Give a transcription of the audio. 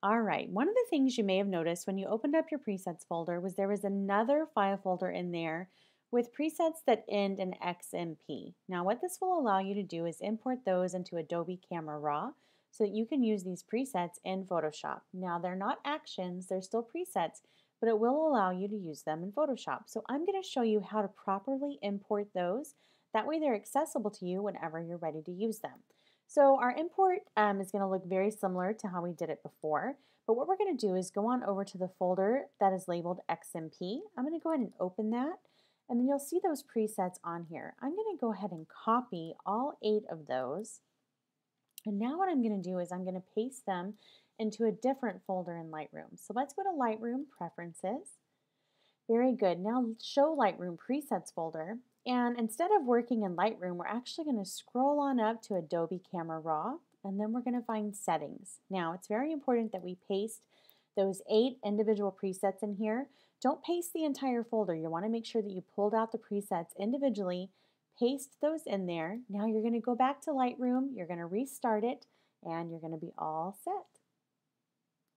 All right, one of the things you may have noticed when you opened up your presets folder was there was another file folder in there with presets that end in XMP. Now what this will allow you to do is import those into Adobe Camera Raw so that you can use these presets in Photoshop. Now they're not actions, they're still presets, but it will allow you to use them in Photoshop. So I'm going to show you how to properly import those. That way they're accessible to you whenever you're ready to use them. So our import um, is going to look very similar to how we did it before, but what we're going to do is go on over to the folder that is labeled XMP. I'm going to go ahead and open that, and then you'll see those presets on here. I'm going to go ahead and copy all eight of those, and now what I'm going to do is I'm going to paste them into a different folder in Lightroom. So let's go to Lightroom Preferences. Very good. Now show Lightroom Presets folder. And instead of working in Lightroom, we're actually going to scroll on up to Adobe Camera Raw, and then we're going to find Settings. Now, it's very important that we paste those eight individual presets in here. Don't paste the entire folder. You want to make sure that you pulled out the presets individually, paste those in there. Now you're going to go back to Lightroom, you're going to restart it, and you're going to be all set.